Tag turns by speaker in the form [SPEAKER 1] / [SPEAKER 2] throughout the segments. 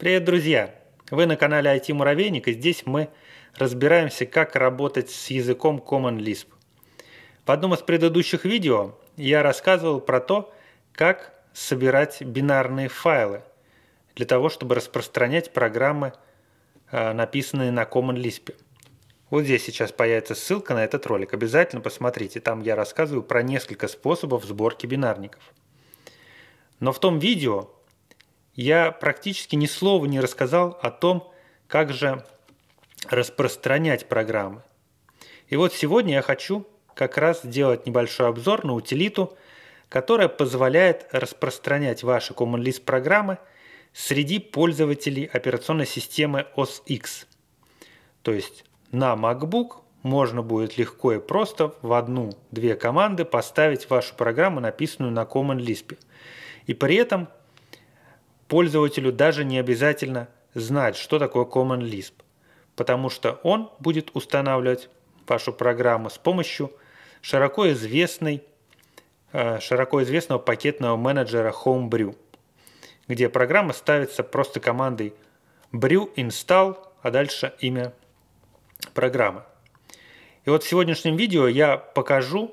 [SPEAKER 1] Привет, друзья! Вы на канале IT Муравейник, и здесь мы разбираемся, как работать с языком Common Lisp. В одном из предыдущих видео я рассказывал про то, как собирать бинарные файлы для того, чтобы распространять программы, э, написанные на Common Lisp. Вот здесь сейчас появится ссылка на этот ролик. Обязательно посмотрите. Там я рассказываю про несколько способов сборки бинарников. Но в том видео я практически ни слова не рассказал о том, как же распространять программы. И вот сегодня я хочу как раз сделать небольшой обзор на утилиту, которая позволяет распространять ваши Common Lisp программы среди пользователей операционной системы OS X. То есть на MacBook можно будет легко и просто в одну-две команды поставить вашу программу, написанную на Common Lisp. И при этом пользователю даже не обязательно знать, что такое Common Lisp, потому что он будет устанавливать вашу программу с помощью широко известной Э, широко известного пакетного менеджера Homebrew, где программа ставится просто командой brew install, а дальше имя программы. И вот в сегодняшнем видео я покажу,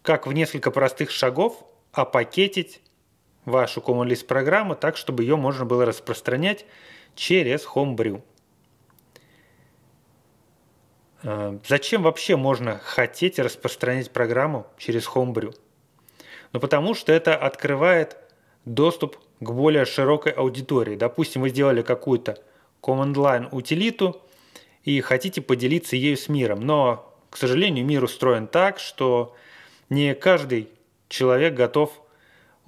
[SPEAKER 1] как в несколько простых шагов опакетить вашу Common Lisp программу так, чтобы ее можно было распространять через Homebrew. Э, зачем вообще можно хотеть распространять программу через Homebrew? но потому что это открывает доступ к более широкой аудитории. Допустим, вы сделали какую-то command line утилиту и хотите поделиться ею с миром, но, к сожалению, мир устроен так, что не каждый человек готов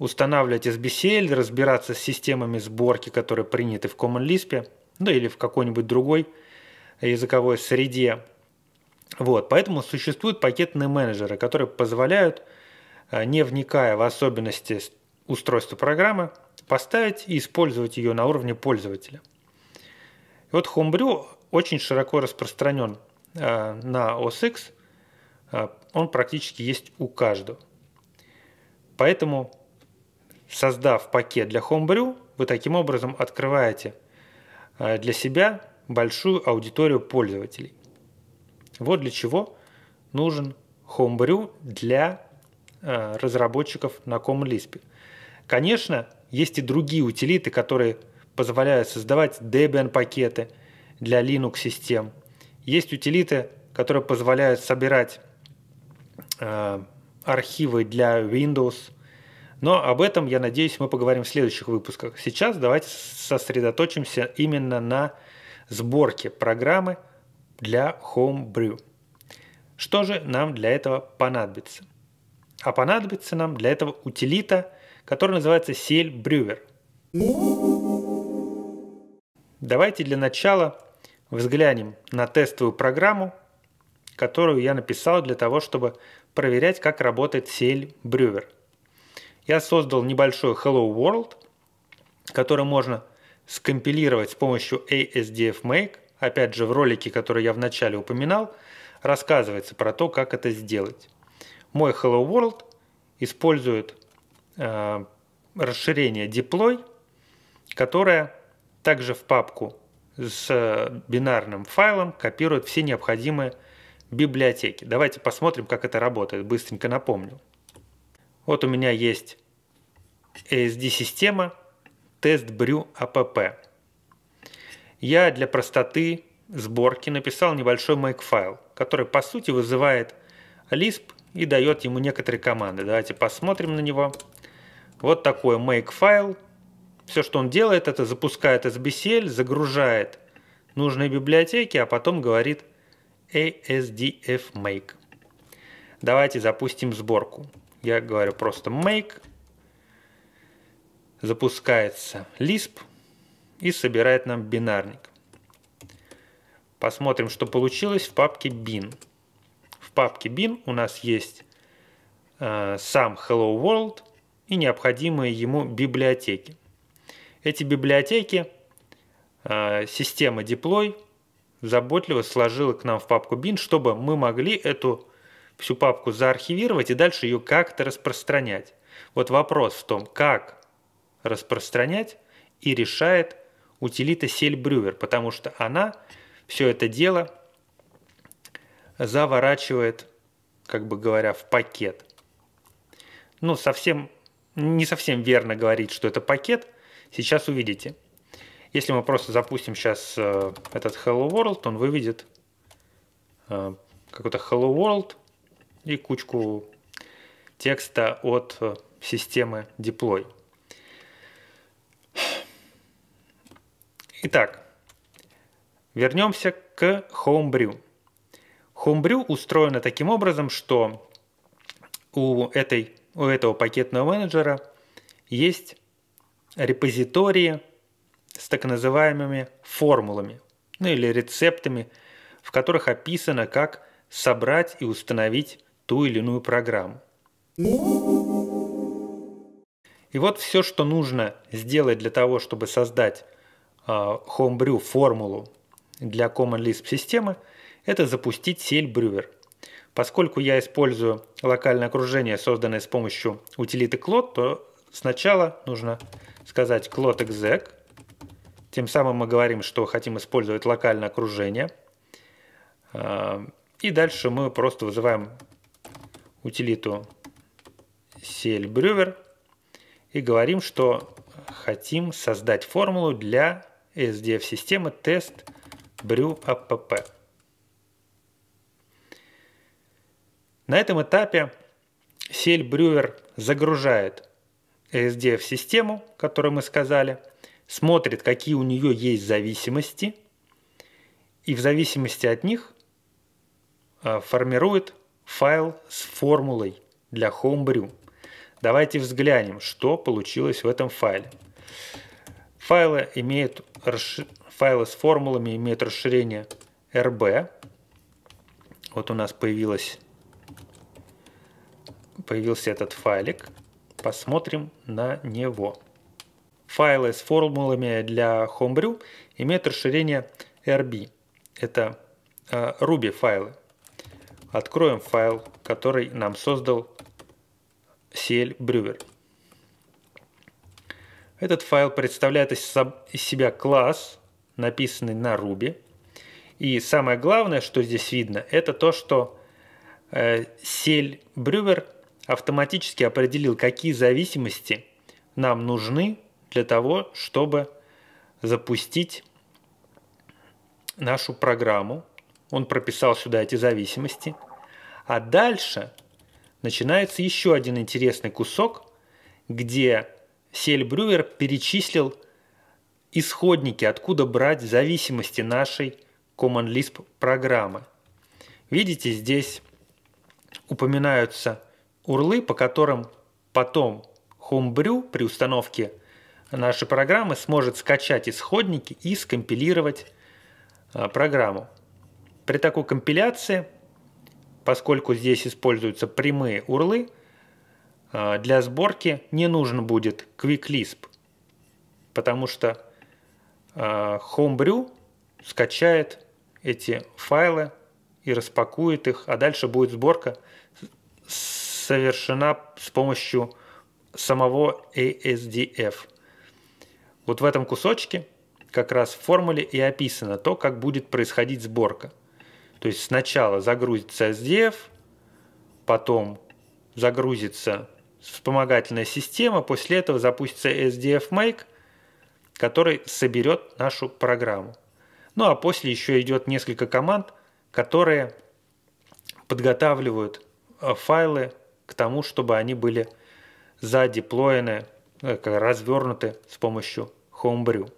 [SPEAKER 1] устанавливать SBCL, разбираться с системами сборки, которые приняты в Common Lisp, ну или в какой-нибудь другой языковой среде. Вот, поэтому существуют пакетные менеджеры, которые позволяют Э, не вникая в особенности устройства программы, поставить и использовать ее на уровне пользователя. И вот Homebrew очень широко распространен э, на OS X, э, он практически есть у каждого. Поэтому, создав пакет для Homebrew, вы таким образом открываете для себя большую аудиторию пользователей. Вот для чего нужен Homebrew для Э, разработчиков на Common Lisp. Конечно, есть и другие утилиты, которые позволяют создавать Debian-пакеты для Linux-систем. Есть утилиты, которые позволяют собирать э, архивы для Windows. Но об этом, я надеюсь, мы поговорим в следующих выпусках. Сейчас давайте сосредоточимся именно на сборке программы для Homebrew. Что же нам для этого понадобится? А понадобится нам для этого утилита, который называется CL Давайте для начала взглянем на тестовую программу, которую я написал для того, чтобы проверять, как работает CL Я создал небольшой Hello World, который можно скомпилировать с помощью ASDF Опять же, в ролике, который я вначале упоминал, рассказывается про то, как это сделать. Мой Hello World использует э, расширение deploy, которое также в папку с бинарным файлом копирует все необходимые библиотеки. Давайте посмотрим, как это работает. Быстренько напомню. Вот у меня есть ASD-система testbrew app. Я для простоты сборки написал небольшой make-файл, который по сути вызывает Lisp и дает ему некоторые команды. Давайте посмотрим на него. Вот такой make файл. Все, что он делает, это запускает SBCL, загружает нужные библиотеки, а потом говорит ASDF make. Давайте запустим сборку. Я говорю просто make. Запускается Lisp и собирает нам бинарник. Посмотрим, что получилось в папке bin в папке bin у нас есть э, сам Hello World и необходимые ему библиотеки. Эти библиотеки э, система Deploy заботливо сложила к нам в папку bin, чтобы мы могли эту всю папку заархивировать и дальше ее как-то распространять. Вот вопрос в том, как распространять и решает утилита Cellbrewer, потому что она все это дело заворачивает, как бы говоря, в пакет. Ну, совсем, не совсем верно говорить, что это пакет. Сейчас увидите. Если мы просто запустим сейчас э, этот Hello World, он выведет э, какой-то Hello World и кучку текста от э, системы deploy. Итак, вернемся к Homebrew. Homebrew устроена таким образом, что у, этой, у этого пакетного менеджера есть репозитории с так называемыми формулами, ну или рецептами, в которых описано, как собрать и установить ту или иную программу. И вот все, что нужно сделать для того, чтобы создать э, Homebrew формулу для Common Lisp системы, это запустить Cellbrewer. Поскольку я использую локальное окружение, созданное с помощью утилиты Clot, то сначала нужно сказать clot exec. Тем самым мы говорим, что хотим использовать локальное окружение. А, и дальше мы просто вызываем утилиту Cellbrewer и говорим, что хотим создать формулу для SDF-системы тест brew app. На этом этапе Cellbrewer загружает SDF-систему, которую мы сказали, смотрит, какие у нее есть зависимости, и в зависимости от них а, формирует файл с формулой для Homebrew. Давайте взглянем, что получилось в этом файле. Файлы, имеют, файлы с формулами имеют расширение RB. Вот у нас появилось, появился этот файлик. Посмотрим на него. Файлы с формулами для Homebrew имеют расширение RB. Это э, Ruby файлы. Откроем файл, который нам создал CL Brewer. Этот файл представляет из себя класс, написанный на Ruby. И самое главное, что здесь видно, это то, что CL э, Brewer автоматически определил, какие зависимости нам нужны для того, чтобы запустить нашу программу. Он прописал сюда эти зависимости. А дальше начинается еще один интересный кусок, где Сельбрюер перечислил исходники, откуда брать зависимости нашей Common Lisp программы. Видите, здесь упоминаются урлы, по которым потом Homebrew при установке нашей программы сможет скачать исходники и скомпилировать а, программу. При такой компиляции поскольку здесь используются прямые урлы, а, для сборки не нужен будет QuickLisp, потому что а, Homebrew скачает эти файлы и распакует их, а дальше будет сборка совершена с помощью самого ASDF. Вот в этом кусочке как раз в формуле и описано то, как будет происходить сборка – то есть сначала загрузится SDF, потом загрузится вспомогательная система, после этого запустится SDF Make, который соберет нашу программу. Ну а после еще идет несколько команд, которые подготавливают э, файлы к тому, чтобы они были задеплоены, э, развернуты с помощью Homebrew.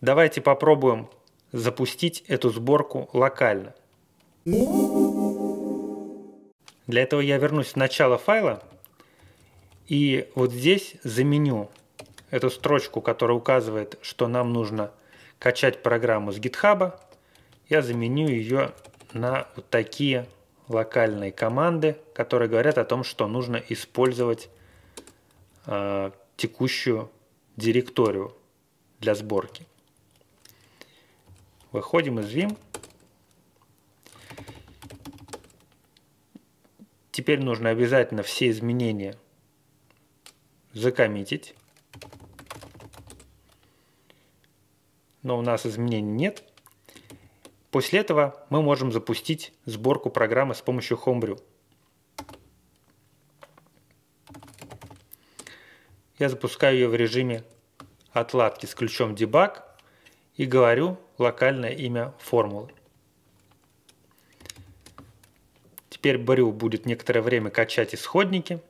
[SPEAKER 1] Давайте попробуем запустить эту сборку локально. Для этого я вернусь в начало файла и вот здесь заменю эту строчку, которая указывает, что нам нужно качать программу с GitHub. Я заменю ее на вот такие локальные команды, которые говорят о том, что нужно использовать э, текущую директорию для сборки. Выходим из Vim. Теперь нужно обязательно все изменения закоммитить. но у нас изменений нет. После этого мы можем запустить сборку программы с помощью Homebrew. Я запускаю ее в режиме отладки с ключом debug и говорю локальное имя формулы. Теперь Брю будет некоторое время качать исходники,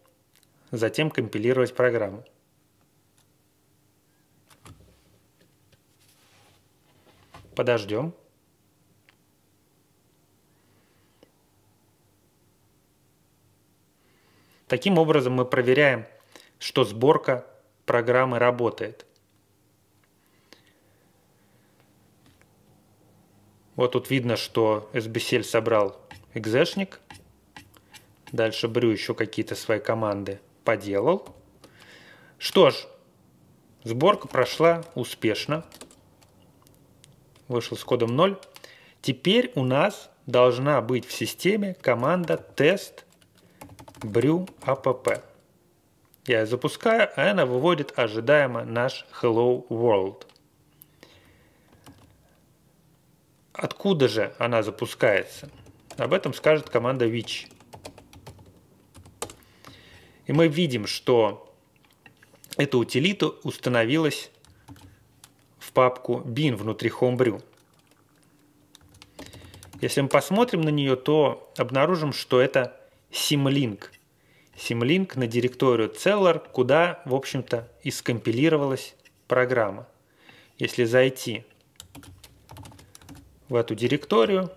[SPEAKER 1] затем компилировать программу. Подождем. Таким образом мы проверяем, что сборка программы работает. Вот тут видно, что SBCL собрал экзешник. Дальше Брю еще какие-то свои команды поделал. Что ж, сборка прошла успешно. Вышел с кодом 0. Теперь у нас должна быть в системе команда тест brew app. Я ее запускаю, а она выводит ожидаемо наш hello world. Откуда же она запускается? Об этом скажет команда which. И мы видим, что эта утилита установилась в папку bin внутри Homebrew. Если мы посмотрим на нее, то обнаружим, что это Symlink. Symlink на директорию Celler, куда, в общем-то, и скомпилировалась программа. Если зайти в эту директорию,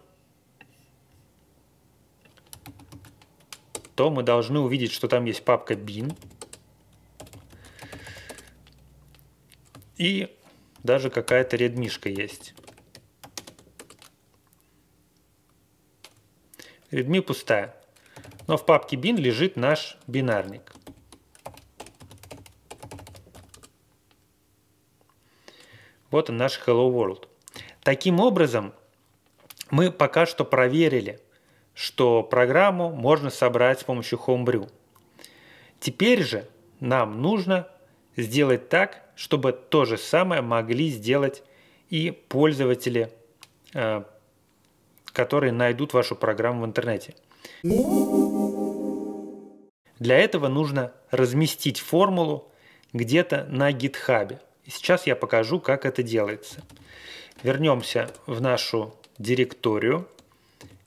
[SPEAKER 1] то мы должны увидеть, что там есть папка bin. И даже какая-то редмишка есть. Redmi пустая. Но в папке bin лежит наш бинарник. Вот он наш Hello World. Таким образом, мы пока что проверили, что программу можно собрать с помощью Homebrew. Теперь же нам нужно сделать так, чтобы то же самое могли сделать и пользователи, э, которые найдут вашу программу в интернете. Для этого нужно разместить формулу где-то на GitHub. Сейчас я покажу, как это делается. Вернемся в нашу директорию,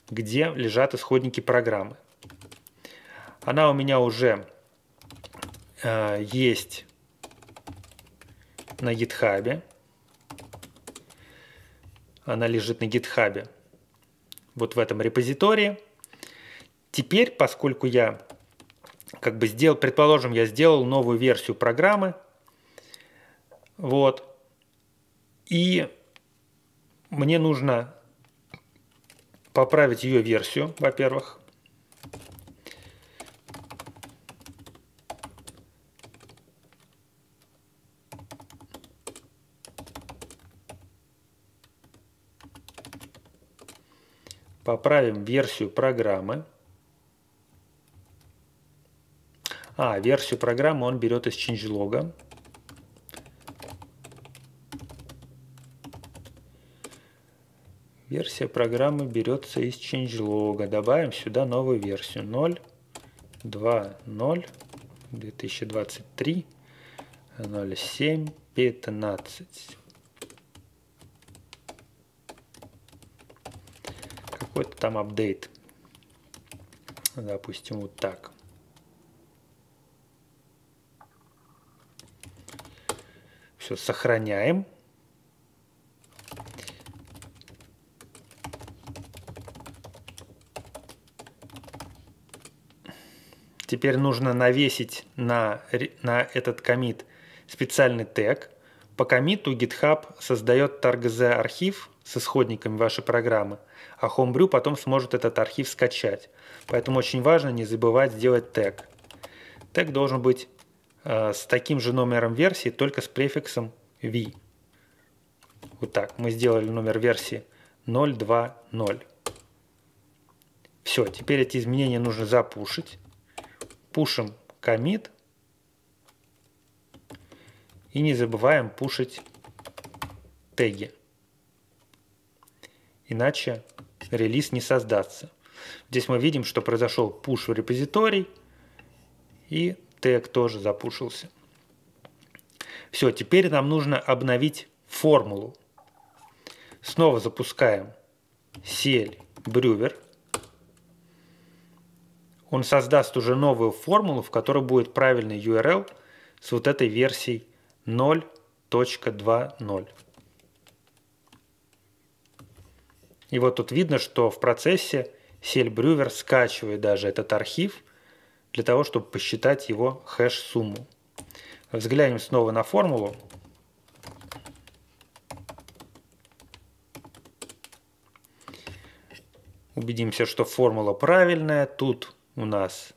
[SPEAKER 1] где лежат исходники программы. Она у меня уже э, есть на GitHub. Она лежит на GitHub. Вот в этом репозитории. Теперь, поскольку я как бы сделал, предположим, я сделал новую версию программы, вот, и мне нужно поправить ее версию, во-первых. Поправим версию программы. А, версию программы он берет из changelog. Версия программы берется из changelog. Добавим сюда новую версию 0, 2, 0, 2023, 07, 15. Какой-то там апдейт. Допустим, вот так. Все, сохраняем. Теперь нужно навесить на, на этот комит специальный тег. По комиту GitHub создает targz архив с исходниками вашей программы, а Homebrew потом сможет этот архив скачать. Поэтому очень важно не забывать сделать тег. Тег должен быть э, с таким же номером версии, только с префиксом v. Вот так. Мы сделали номер версии 020. Все, теперь эти изменения нужно запушить пушим commit и не забываем пушить теги. Иначе релиз не создастся. Здесь мы видим, что произошел пуш в репозиторий, и тег тоже запушился. Все, теперь нам нужно обновить формулу. Снова запускаем CL Brewer. Он создаст уже новую формулу, в которой будет правильный URL с вот этой версией 0.2.0. И вот тут видно, что в процессе Сельбрювер скачивает даже этот архив для того, чтобы посчитать его хэш-сумму. Взглянем снова на формулу. Убедимся, что формула правильная. Тут у нас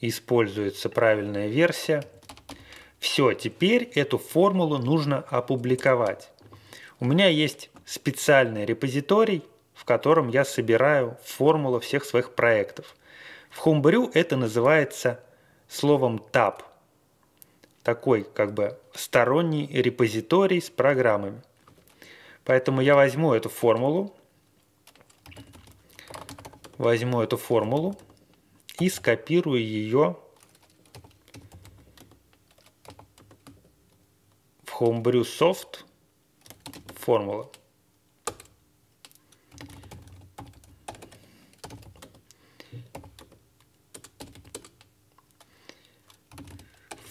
[SPEAKER 1] используется правильная версия. Все, теперь эту формулу нужно опубликовать. У меня есть специальный репозиторий, в котором я собираю формулу всех своих проектов. В Homebrew это называется словом tab. Такой как бы сторонний репозиторий с программами. Поэтому я возьму эту формулу, возьму эту формулу и скопирую ее в Homebrew Soft формула.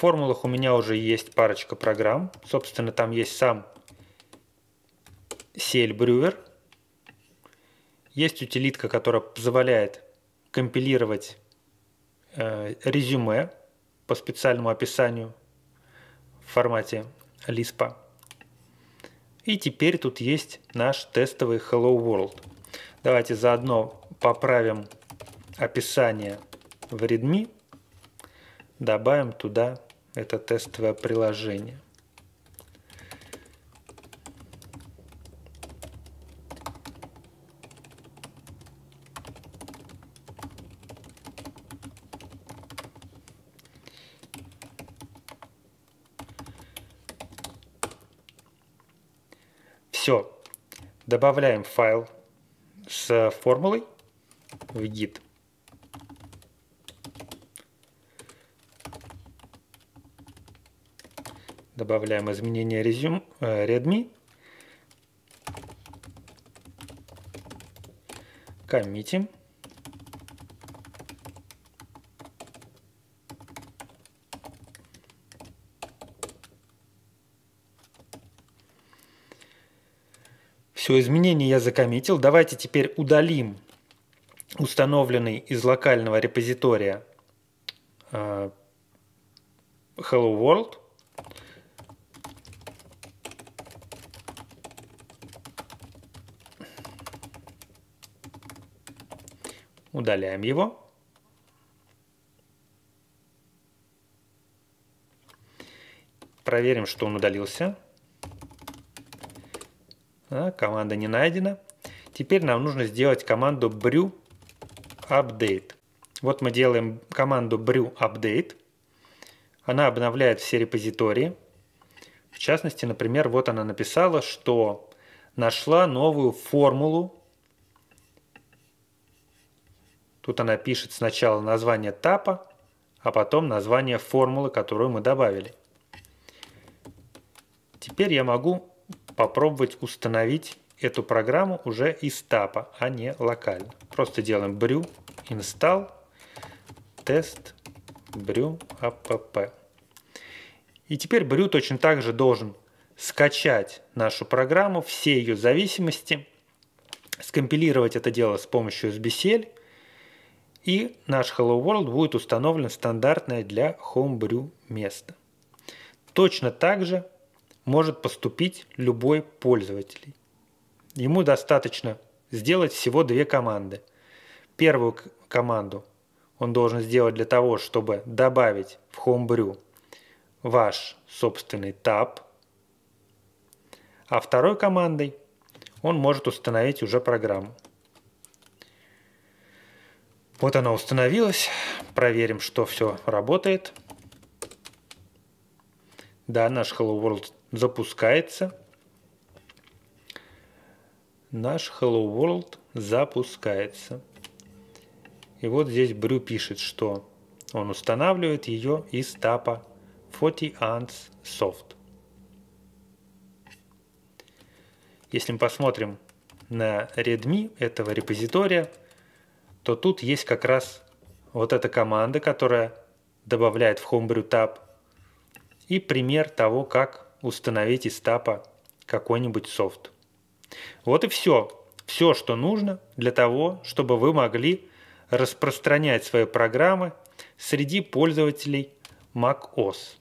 [SPEAKER 1] формулах у меня уже есть парочка программ. Собственно, там есть сам Brewer. Есть утилитка, которая позволяет компилировать резюме по специальному описанию в формате Lisp. И теперь тут есть наш тестовый Hello World. Давайте заодно поправим описание в readme, добавим туда это тестовое приложение. Все. Добавляем файл с формулой в git. Добавляем изменение резюм, э, readme. Коммитим. Все, изменения я закоммитил. Давайте теперь удалим установленный из локального репозитория э, Hello World. Удаляем его. Проверим, что он удалился. А, команда не найдена. Теперь нам нужно сделать команду brew update. Вот мы делаем команду brew update. Она обновляет все репозитории. В частности, например, вот она написала, что нашла новую формулу Тут она пишет сначала название тапа, а потом название формулы, которую мы добавили. Теперь я могу попробовать установить эту программу уже из тапа, а не локально. Просто делаем brew install test brew app. И теперь brew точно так же должен скачать нашу программу, все ее зависимости, скомпилировать это дело с помощью SBCL – и наш Hello World будет установлен стандартное для Homebrew место. Точно так же может поступить любой пользователь. Ему достаточно сделать всего две команды. Первую команду он должен сделать для того, чтобы добавить в Homebrew ваш собственный таб, а второй командой он может установить уже программу. Вот она установилась. Проверим, что все работает. Да, наш Hello World запускается. наш Hello World запускается. И вот здесь Брю пишет, что он устанавливает ее из тапа 40 Ants Soft. Если мы посмотрим на readme этого репозитория, то тут есть как раз вот эта команда, которая добавляет в Homebrew Tab и пример того, как установить из тапа какой-нибудь софт. Вот и все. Все, что нужно для того, чтобы вы могли распространять свои программы среди пользователей macOS.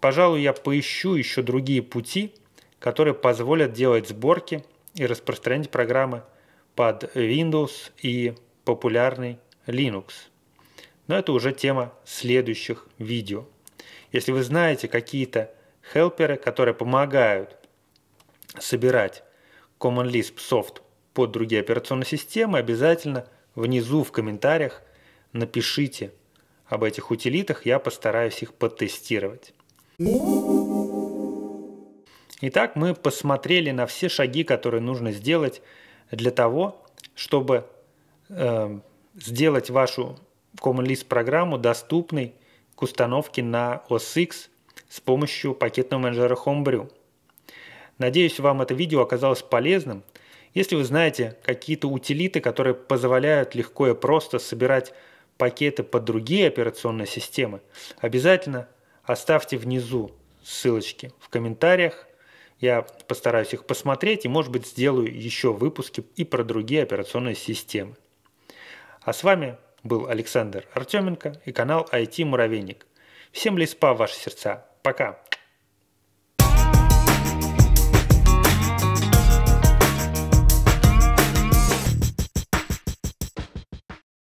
[SPEAKER 1] Пожалуй, я поищу еще другие пути, которые позволят делать сборки и распространять программы под Windows и популярный Linux. Но это уже тема следующих видео. Если вы знаете какие-то хелперы, которые помогают собирать Common Lisp софт под другие операционные системы, обязательно внизу в комментариях напишите об этих утилитах, я постараюсь их потестировать. Итак, мы посмотрели на все шаги, которые нужно сделать для того, чтобы э, сделать вашу Common Lisp программу доступной к установке на OS X с помощью пакетного менеджера Homebrew. Надеюсь, вам это видео оказалось полезным. Если вы знаете какие-то утилиты, которые позволяют легко и просто собирать пакеты под другие операционные системы, обязательно оставьте внизу ссылочки в комментариях. Я постараюсь их посмотреть и, может быть, сделаю еще выпуски и про другие операционные системы. А с вами был Александр Артеменко и канал IT Муравейник. Всем лиспа в ваши сердца. Пока!